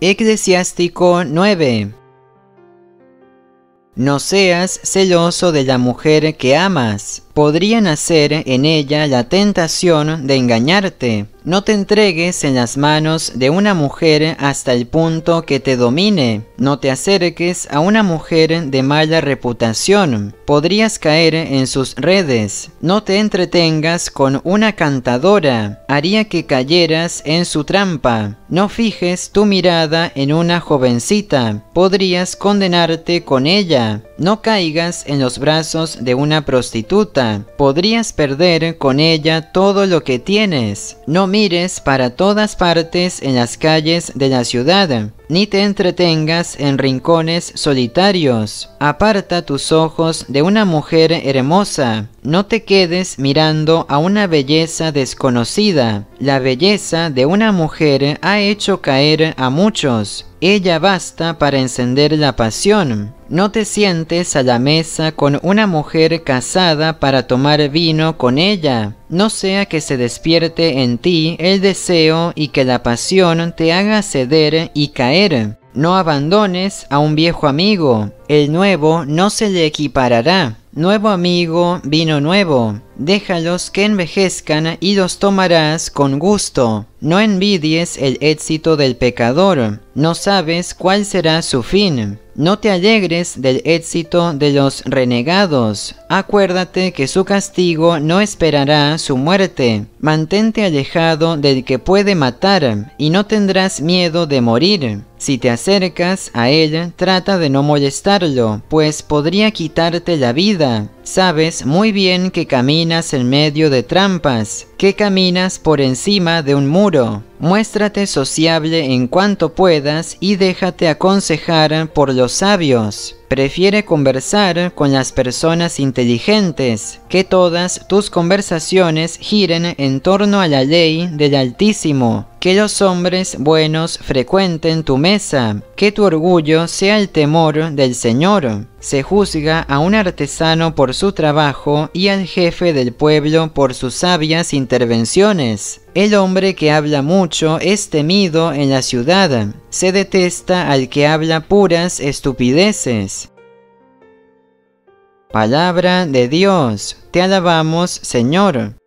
Eclesiástico 9 No seas celoso de la mujer que amas, podría nacer en ella la tentación de engañarte. No te entregues en las manos de una mujer hasta el punto que te domine. No te acerques a una mujer de mala reputación. Podrías caer en sus redes. No te entretengas con una cantadora. Haría que cayeras en su trampa. No fijes tu mirada en una jovencita. Podrías condenarte con ella. No caigas en los brazos de una prostituta podrías perder con ella todo lo que tienes. No mires para todas partes en las calles de la ciudad ni te entretengas en rincones solitarios. Aparta tus ojos de una mujer hermosa. No te quedes mirando a una belleza desconocida. La belleza de una mujer ha hecho caer a muchos. Ella basta para encender la pasión. No te sientes a la mesa con una mujer casada para tomar vino con ella. No sea que se despierte en ti el deseo y que la pasión te haga ceder y No abandones a un viejo amigo, el nuevo no se le equiparará. Nuevo amigo, vino nuevo, déjalos que envejezcan y los tomarás con gusto. No envidies el éxito del pecador, no sabes cuál será su fin. No te alegres del éxito de los renegados. Acuérdate que su castigo no esperará su muerte. Mantente alejado del que puede matar y no tendrás miedo de morir. Si te acercas a él, trata de no molestarlo, pues podría quitarte la vida. Sabes muy bien que caminas en medio de trampas, que caminas por encima de un muro. Muéstrate sociable en cuanto puedas y déjate aconsejar por los sabios. Prefiere conversar con las personas inteligentes, que todas tus conversaciones giren en torno a la ley del Altísimo, que los hombres buenos frecuenten tu mesa, que tu orgullo sea el temor del Señor. Se juzga a un artesano por su trabajo y al jefe del pueblo por sus sabias intervenciones. El hombre que habla mucho es temido en la ciudad. Se detesta al que habla puras estupideces. Palabra de Dios, te alabamos Señor.